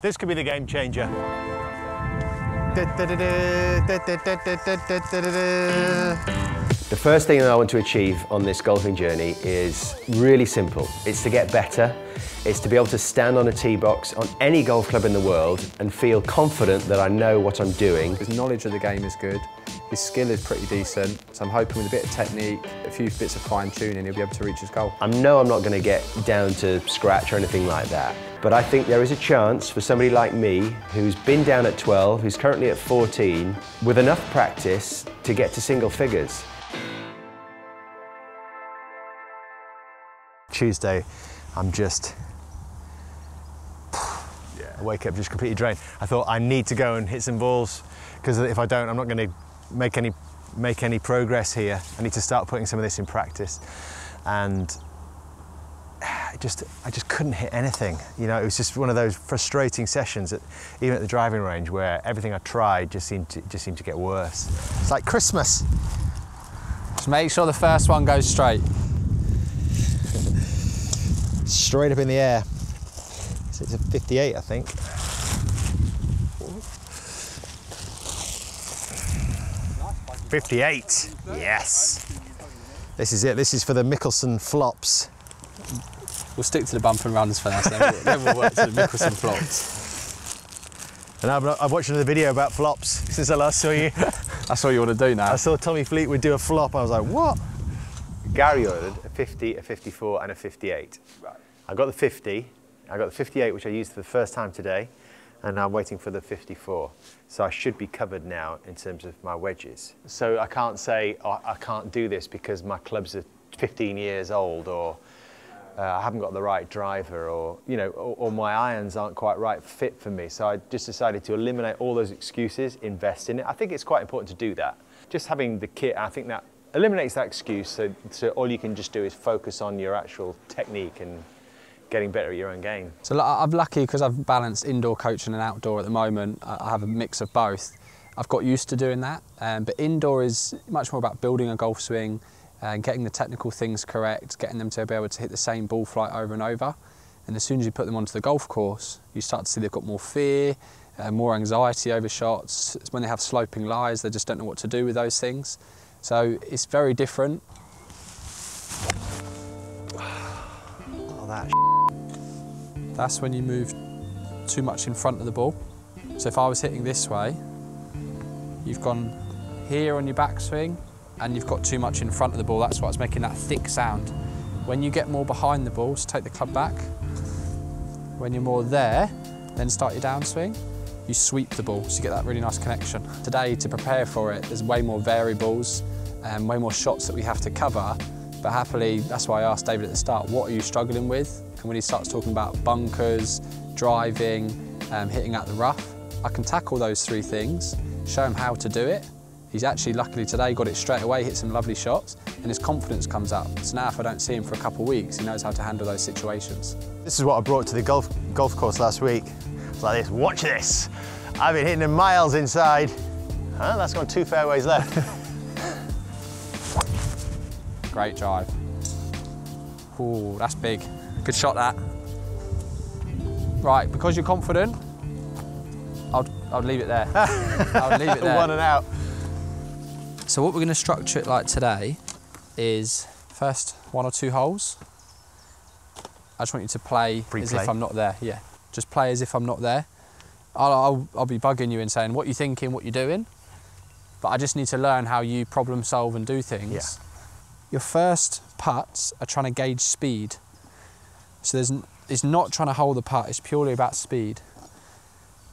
This could be the game changer. The first thing that I want to achieve on this golfing journey is really simple. It's to get better. It's to be able to stand on a tee box on any golf club in the world and feel confident that I know what I'm doing. His knowledge of the game is good. His skill is pretty decent. So I'm hoping with a bit of technique, a few bits of fine tuning, he'll be able to reach his goal. I know I'm not going to get down to scratch or anything like that. But I think there is a chance for somebody like me, who's been down at 12, who's currently at 14, with enough practice to get to single figures. Tuesday, I'm just. I wake up just completely drained. I thought I need to go and hit some balls because if I don't, I'm not going to make any make any progress here. I need to start putting some of this in practice, and I just I just couldn't hit anything. You know, it was just one of those frustrating sessions, at, even at the driving range, where everything I tried just seemed to just seemed to get worse. It's like Christmas. Just make sure the first one goes straight. Straight up in the air. So it's a 58, I think. Fifty-eight. Yes. This is it. This is for the Mickelson flops. We'll stick to the bump and runs first, then we'll, then we'll work to the Mickelson flops. And I've, I've watched another video about flops since I last saw you. That's what you want to do now. I saw Tommy Fleetwood do a flop. I was like, what? Gary ordered a 50, a 54 and a 58. Right. I got the 50, I got the 58 which I used for the first time today and I'm waiting for the 54. So I should be covered now in terms of my wedges. So I can't say oh, I can't do this because my clubs are 15 years old or uh, I haven't got the right driver or, you know, or, or, my irons aren't quite right fit for me. So I just decided to eliminate all those excuses, invest in it. I think it's quite important to do that. Just having the kit, I think that eliminates that excuse. So, so all you can just do is focus on your actual technique and getting better at your own game. So I'm lucky because I've balanced indoor coaching and outdoor at the moment. I have a mix of both. I've got used to doing that, um, but indoor is much more about building a golf swing and getting the technical things correct, getting them to be able to hit the same ball flight over and over. And as soon as you put them onto the golf course, you start to see they've got more fear, uh, more anxiety over shots. It's when they have sloping lies, they just don't know what to do with those things. So it's very different. Oh, that that's when you move too much in front of the ball. So if I was hitting this way, you've gone here on your backswing and you've got too much in front of the ball. That's why it's making that thick sound. When you get more behind the ball, so take the club back. When you're more there, then start your downswing. You sweep the ball, so you get that really nice connection. Today, to prepare for it, there's way more variables and way more shots that we have to cover. But happily, that's why I asked David at the start, what are you struggling with? And when he starts talking about bunkers, driving, um, hitting out the rough, I can tackle those three things, show him how to do it. He's actually, luckily today, got it straight away, hit some lovely shots, and his confidence comes up. So now if I don't see him for a couple of weeks, he knows how to handle those situations. This is what I brought to the golf, golf course last week. It's like this, watch this. I've been hitting them miles inside. Huh, that's gone two fairways left. Great drive. Ooh, that's big. Good shot that. Right, because you're confident, I'll, I'll leave it there. I'll leave it there. One and out. So what we're going to structure it like today is first one or two holes. I just want you to play as if I'm not there. Yeah, just play as if I'm not there. I'll, I'll, I'll be bugging you and saying what you're thinking, what you're doing, but I just need to learn how you problem solve and do things. Yeah. Your first putts are trying to gauge speed so there's, it's not trying to hold the putt, it's purely about speed.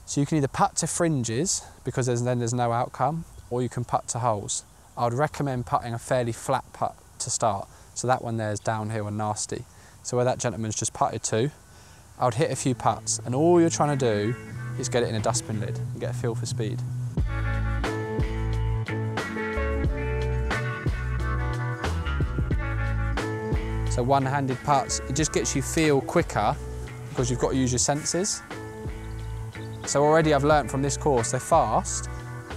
So you can either putt to fringes, because there's, then there's no outcome, or you can putt to holes. I would recommend putting a fairly flat putt to start. So that one there is downhill and nasty. So where that gentleman's just putted to, I would hit a few putts, and all you're trying to do is get it in a dustbin lid and get a feel for speed. So one-handed putts, it just gets you feel quicker because you've got to use your senses. So already I've learnt from this course, they're fast,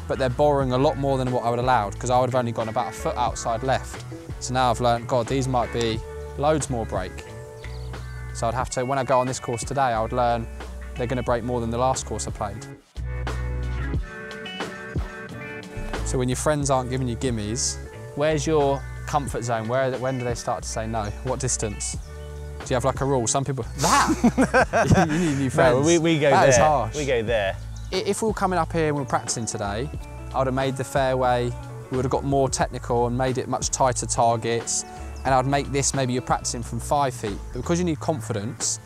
but they're borrowing a lot more than what I would have allowed because I would have only gone about a foot outside left. So now I've learnt, God, these might be loads more break. So I'd have to, when I go on this course today, I would learn they're going to break more than the last course I played. So when your friends aren't giving you gimmies, where's your comfort zone? Where, when do they start to say no? What distance? Do you have like a rule? Some people, that! you need new friends. No, we, we go That there. is harsh. We go there. If we were coming up here and we were practicing today, I would have made the fairway, we would have got more technical and made it much tighter targets, and I'd make this maybe you're practicing from five feet. But because you need confidence,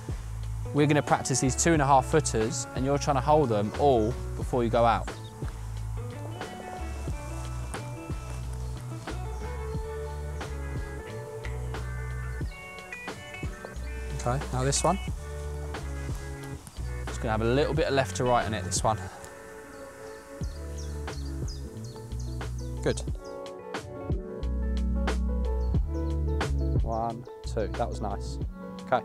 we're going to practice these two and a half footers, and you're trying to hold them all before you go out. Okay, now this one. Just going to have a little bit of left to right on it, this one. Good. Two, that was nice. Okay,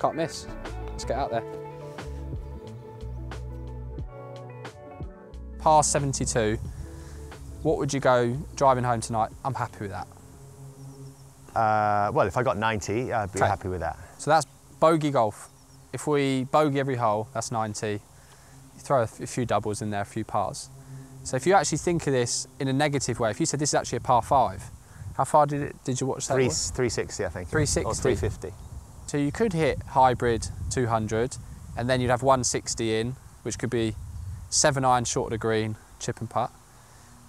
can't miss. Let's get out there. Past 72, what would you go driving home tonight? I'm happy with that. Uh, well, if I got 90, I'd be Okay. happy with that. So that's bogey golf. If we bogey every hole, that's 90. You throw a few doubles in there, a few pars. So if you actually think of this in a negative way, if you said this is actually a par five, how far did it? Did you watch that? Three, 360, I think. 360. Or 350. So you could hit hybrid 200, and then you'd have 160 in, which could be seven iron short of the green, chip and putt.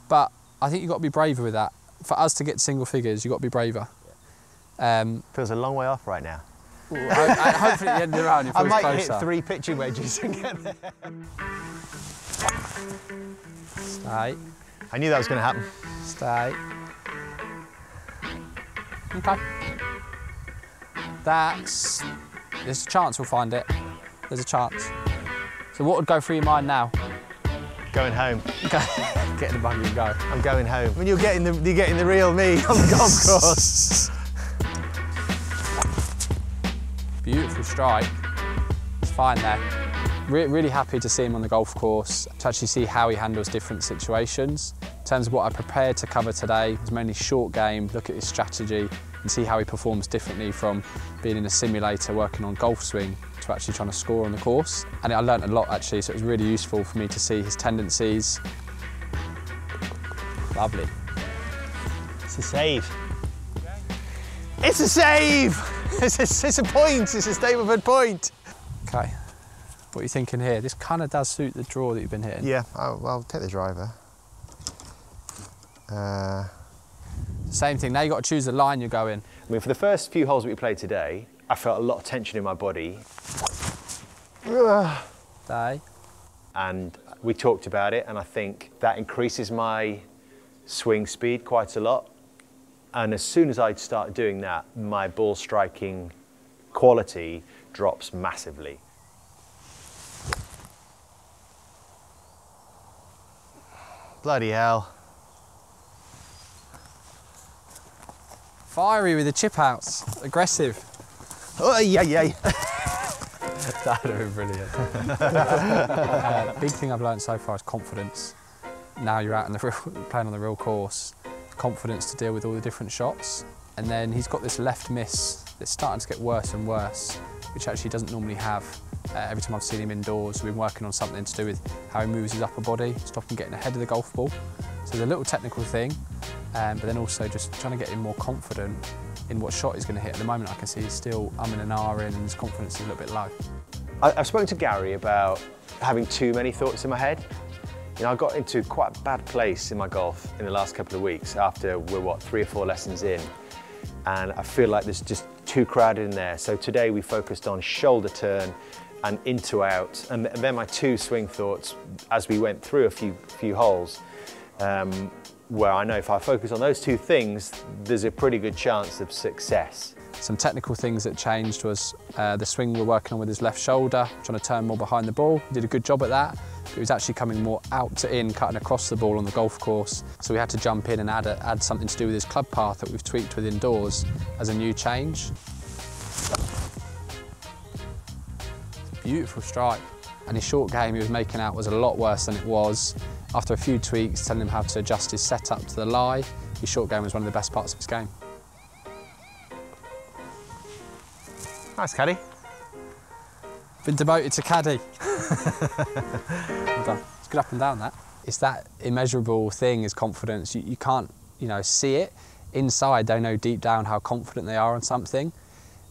But I think you've got to be braver with that. For us to get single figures, you've got to be braver. Um, Feels a long way off right now. ho- and hopefully at the end of the round, you I feel might closer. hit three pitching wedges and get there. Stay. I knew that was going to happen. Stay. Okay. That's. There's a chance we'll find it. There's a chance. So what would go through your mind now? Going home. Get in the buggy and go. I'm going home. When you're getting the you're getting the real me on the golf course. Beautiful strike. It's fine there. Re- really happy to see him on the golf course, to actually see how he handles different situations. In terms of what I prepared to cover today, it's mainly short game, look at his strategy and see how he performs differently from being in a simulator working on golf swing to actually trying to score on the course. And I learnt a lot actually, so it was really useful for me to see his tendencies. Lovely. It's a save. It's a save. It's a, it's a point. It's a Stableford point. Okay. What are you thinking here? This kind of does suit the draw that you've been hitting. Yeah, I'll, I'll take the driver. Uh, Same thing, now you've got to choose the line you're going. I mean, for the first few holes that we played today, I felt a lot of tension in my body, Day. and we talked about it, and I think that increases my swing speed quite a lot. And as soon as I start doing that, my ball striking quality drops massively. bloody hell. Fiery with the chip outs. Aggressive. Oh, yeah, yeah. That would have been brilliant. uh, big thing I've learned so far is confidence. Now you're out in the real, playing on the real course, confidence to deal with all the different shots. And then he's got this left miss that's starting to get worse and worse, which actually doesn't normally have. Uh, every time I've seen him indoors, we've been working on something to do with how he moves his upper body, stop him getting ahead of the golf ball. So there's a little technical thing, um, but then also just trying to get him more confident in what shot he's going to hit. At the moment, I can see he's still umming and ahhing, and his confidence is a little bit low. I, I've spoken to Gary about having too many thoughts in my head. You know, I got into quite a bad place in my golf in the last couple of weeks after we're, what, three or four lessons in. And I feel like there's just too crowded in there. So today we focused on shoulder turn and into out. And then my two swing thoughts as we went through a few, few holes. Um, where I know if I focus on those two things, there's a pretty good chance of success. Some technical things that changed was uh, the swing we're working on with his left shoulder, trying to turn more behind the ball. He did a good job at that. He was actually coming more out to in, cutting across the ball on the golf course. So we had to jump in and add, a, add something to do with his club path that we've tweaked with indoors as a new change. Beautiful strike. And his short game he was making out was a lot worse than it was. After a few tweaks, telling him how to adjust his setup to the lie, his short game was one of the best parts of his game. Nice, caddy. Been demoted to caddy. well done. It's good up and down that. It's that immeasurable thing is confidence. You, you can't, you know, see it. Inside, they know deep down how confident they are on something.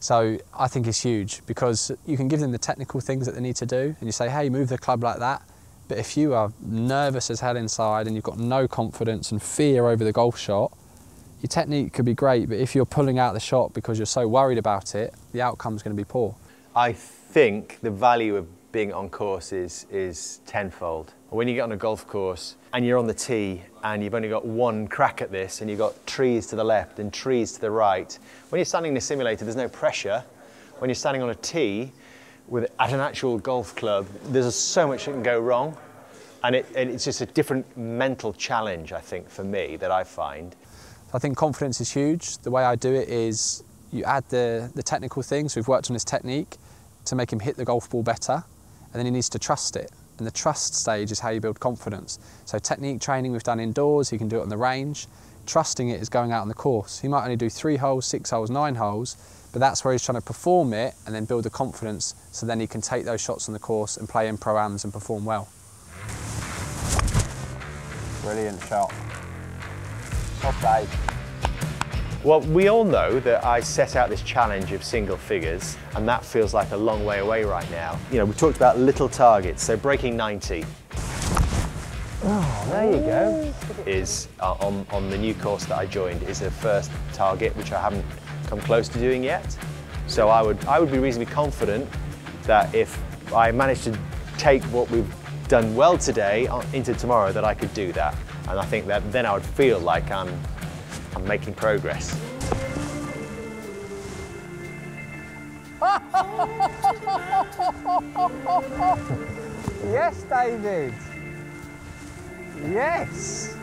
So I think it's huge because you can give them the technical things that they need to do and you say, hey, move the club like that. But if you are nervous as hell inside and you've got no confidence and fear over the golf shot, your technique could be great, but if you're pulling out the shot because you're so worried about it, the outcome's going to be poor. I think the value of being on course is, is tenfold. When you get on a golf course and you're on the tee and you've only got one crack at this and you've got trees to the left and trees to the right, when you're standing in a simulator, there's no pressure. When you're standing on a tee with, at an actual golf club, there's so much that can go wrong. And, it, and it's just a different mental challenge, I think, for me that I find. I think confidence is huge. The way I do it is you add the, the technical things. We've worked on his technique to make him hit the golf ball better, and then he needs to trust it. And the trust stage is how you build confidence. So technique training we've done indoors, he can do it on the range. Trusting it is going out on the course. He might only do three holes, six holes, nine holes, but that's where he's trying to perform it and then build the confidence so then he can take those shots on the course and play in pro-ams and perform well. Brilliant shot. Well played. Well, we all know that I set out this challenge of single figures, and that feels like a long way away right now. You know, we talked about little targets, so breaking 90. Oh, there you go. Is uh, on, on the new course that I joined is a first target, which I haven't come close to doing yet. So I would, I would be reasonably confident that if I managed to take what we've done well today uh, into tomorrow, that I could do that. And I think that then I would feel like I'm, I'm making progress. Yes, David. Yes.